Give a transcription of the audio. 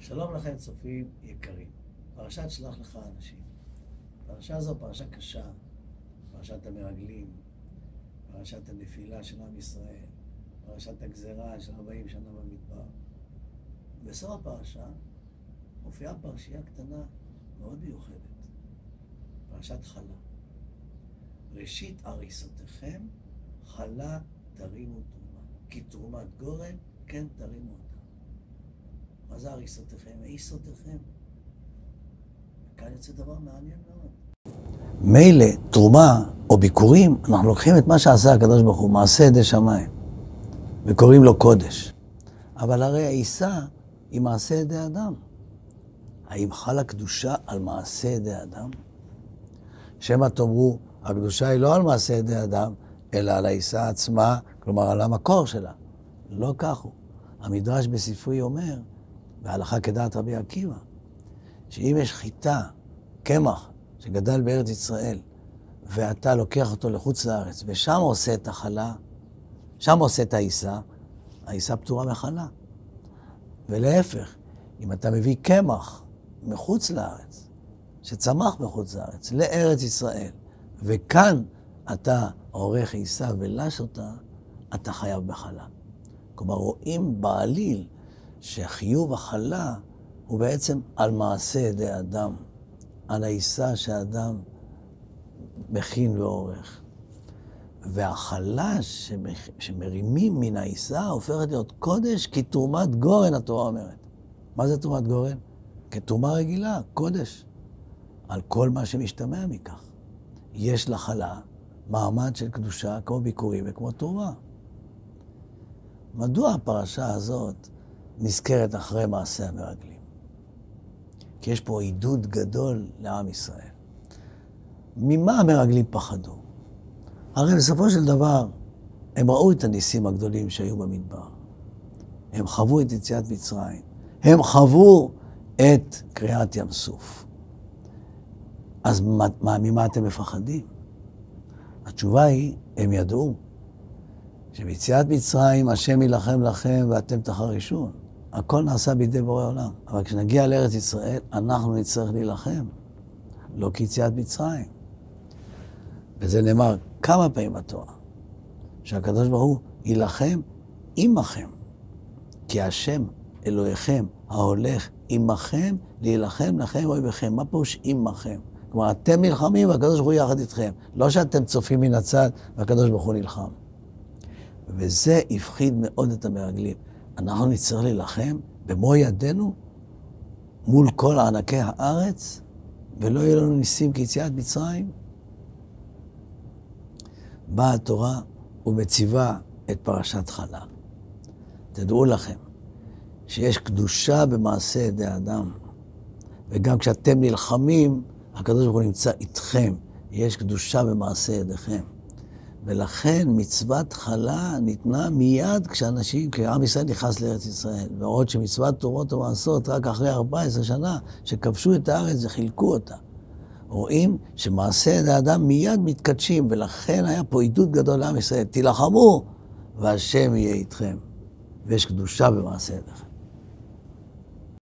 שלום לכם, צופים יקרים. פרשת שלח לך אנשים. פרשה זו פרשה קשה, פרשת המרגלים, פרשת הנפילה של עם ישראל, פרשת הגזרה של 40 שנה במדבר. בסוף הפרשה מופיעה פרשייה קטנה מאוד מיוחדת, פרשת חלה. ראשית הריסותיכם, חלה תרימו תרומה, כי תרומת גורן כן תרימו אותה. מה זה הריסותיכם? עיסותיכם. כאן יוצא דבר מעניין מאוד. מילא, תרומה או ביקורים, אנחנו לוקחים את מה שעשה הקדוש ברוך הוא, מעשה ידי שמיים, וקוראים לו קודש. אבל הרי העיסה היא מעשה ידי אדם. האם חלה קדושה על מעשה ידי אדם? שמא תאמרו, הקדושה היא לא על מעשה ידי אדם, אלא על העיסה עצמה, כלומר על המקור שלה. לא כך הוא. המדרש בספרי אומר, בהלכה כדעת רבי עקיבא, שאם יש חיטה, קמח, שגדל בארץ ישראל, ואתה לוקח אותו לחוץ לארץ, ושם עושה את החלה, שם עושה את העיסה, העיסה פטורה מחלה. ולהפך, אם אתה מביא קמח מחוץ לארץ, שצמח מחוץ לארץ, לארץ ישראל, וכאן אתה עורך עיסה ולש אותה, אתה חייב בחלה. כלומר, רואים בעליל שחיוב החלה הוא בעצם על מעשה ידי אדם, על העיסה שאדם מכין ועורך. והחלה שמרימים מן העיסה הופכת להיות קודש כתרומת גורן, התורה אומרת. מה זה תרומת גורן? כתרומה רגילה, קודש, על כל מה שמשתמע מכך. יש לחלה מעמד של קדושה כמו ביקורים וכמו תרומה. מדוע הפרשה הזאת נזכרת אחרי מעשה המרגלים. כי יש פה עידוד גדול לעם ישראל. ממה המרגלים פחדו? הרי בסופו של דבר, הם ראו את הניסים הגדולים שהיו במדבר. הם חוו את יציאת מצרים. הם חוו את קריעת ים סוף. אז מה, ממה אתם מפחדים? התשובה היא, הם ידעו שביציאת מצרים השם יילחם לכם ואתם תחרישון. הכל נעשה בידי בורא עולם. אבל כשנגיע לארץ ישראל, אנחנו נצטרך להילחם. לא כיציאת מצרים. וזה נאמר כמה פעמים בתורה, שהקדוש ברוך הוא יילחם עמכם. כי השם אלוהיכם ההולך עמכם להילחם לכם אויביכם. מה פירוש עמכם? כלומר, אתם נלחמים והקדוש ברוך הוא יחד איתכם. לא שאתם צופים מן הצד והקדוש ברוך הוא נלחם. וזה הפחיד מאוד את המרגלים. אנחנו נצטרך להילחם במו ידינו מול כל ענקי הארץ, ולא יהיו לנו ניסים כיציאת מצרים? באה התורה ומציבה את פרשת חלה. תדעו לכם שיש קדושה במעשה ידי אדם, וגם כשאתם נלחמים, הקדוש ברוך הוא נמצא איתכם. יש קדושה במעשה ידיכם. ולכן מצוות חלה ניתנה מיד כשאנשים, כשעם ישראל נכנס לארץ ישראל. בעוד שמצוות תורות ומעשות רק אחרי 14 שנה, שכבשו את הארץ וחילקו אותה. רואים שמעשה ידי האדם מיד מתקדשים, ולכן היה פה עידוד גדול לעם ישראל. תילחמו, והשם יהיה איתכם. ויש קדושה במעשה ידיכם.